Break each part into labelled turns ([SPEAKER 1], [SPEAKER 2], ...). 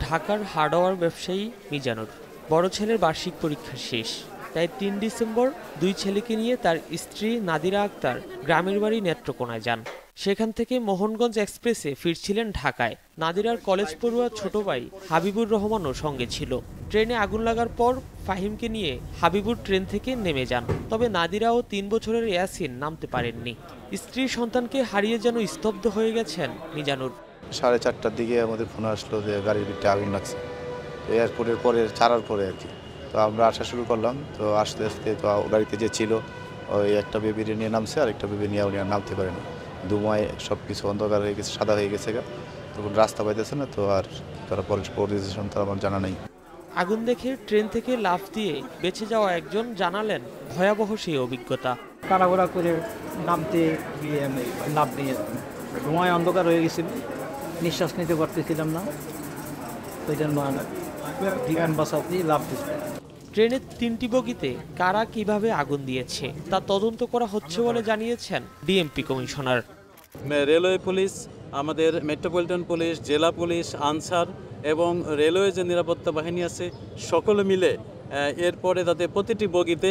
[SPEAKER 1] ঢাকার হার্ডওয়ার ব্যবসায়ী মিজানুর। বড় ছেলের বার্ষিক পরীক্ষা শেষ। তাই তিন ডিসেম্বর দুই ছেলেকে নিয়ে তার স্ত্রী নাদিরা আক্তার গ্রামের বাড়ি নেত্রকোনায় যান। সেখান থেকে মোহনগঞ্জ এক্সপ্রেসে ফিরছিলেন ঢাকায়। নাদিরার কলেজ পড়ুয়া ছোট ভাই হাবিবুর রহমানও সঙ্গে ছিল। ট্রেনে আগুন লাগার পর ফাহিমকে নিয়ে হাবিবুর ট্রেন থেকে নেমে যান। তবে নাদিরা ও তিন বছরের ইয়াসিন নামতে পারেননি। স্ত্রী সন্তানকে হারিয়ে যেন স্তব্ধ হয়ে গেছেন মিজানুর।
[SPEAKER 2] সাড়ে চারটার দিকে আমাদের ফোন আসলো যে গাড়ির ভিতরে আগুন লাগছে তো এয়ারপোর্টের পরে ছাড়ার পরে আর কি। তো আমরা আসা শুরু করলাম। তো আস্তে আস্তে তো গাড়িতে যে ছিল ওই একটা বেবিরে নিয়ে নামছে আর একটা বেবি নিয়ে উনি আর নামতে পারেনি ধুমায় সব কিছু অন্ধকার হয়ে গেছে সাদা হয়ে গেছে গা। তখন রাস্তা পাইতেছে না তো আর তারা পরে পরিদর্শন তার আমার জানা নেই।
[SPEAKER 1] আগুন দেখে ট্রেন থেকে লাফ দিয়ে বেঁচে যাওয়া একজন জানালেন ভয়াবহ সেই অভিজ্ঞতা।
[SPEAKER 3] তাড়াহুড়া করে নামতে গিয়ে আমি লাভ দিয়ে ধোঁয়ায় অন্ধকার হয়ে গেছিল। নিঃশ্বাস নিতে পারতেছিলাম না। ওই জন্য বাঁচাতে লাভ দিচ্ছি
[SPEAKER 1] ট্রেনের তিনটি বগিতে কারা কীভাবে আগুন দিয়েছে তা তদন্ত করা হচ্ছে বলে জানিয়েছেন ডিএমপি কমিশনার।
[SPEAKER 4] রেলওয়ে পুলিশ আমাদের মেট্রোপলিটন পুলিশ জেলা পুলিশ আনসার এবং রেলওয়ে যে নিরাপত্তা বাহিনী আছে সকলে মিলে এরপরে তাদের প্রতিটি বগিতে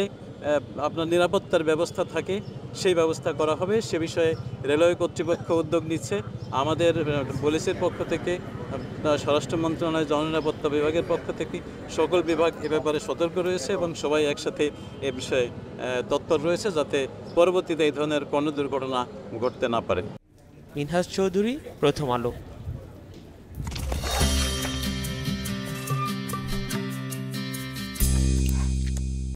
[SPEAKER 4] আপনার নিরাপত্তার ব্যবস্থা থাকে, সেই ব্যবস্থা করা হবে। সে বিষয়ে রেলওয়ে কর্তৃপক্ষ উদ্যোগ নিচ্ছে। আমাদের পুলিশের পক্ষ থেকে স্বরাষ্ট্র মন্ত্রণালয় জননিরাপত্তা বিভাগের পক্ষ থেকে সকল বিভাগ এ ব্যাপারে সতর্ক রয়েছে এবং সবাই একসাথে এ বিষয়ে তৎপর রয়েছে যাতে পরবর্তীতে এই ধরনের কোনো দুর্ঘটনা ঘটতে না পারে।
[SPEAKER 1] মিনহাজ চৌধুরী, প্রথম আলো।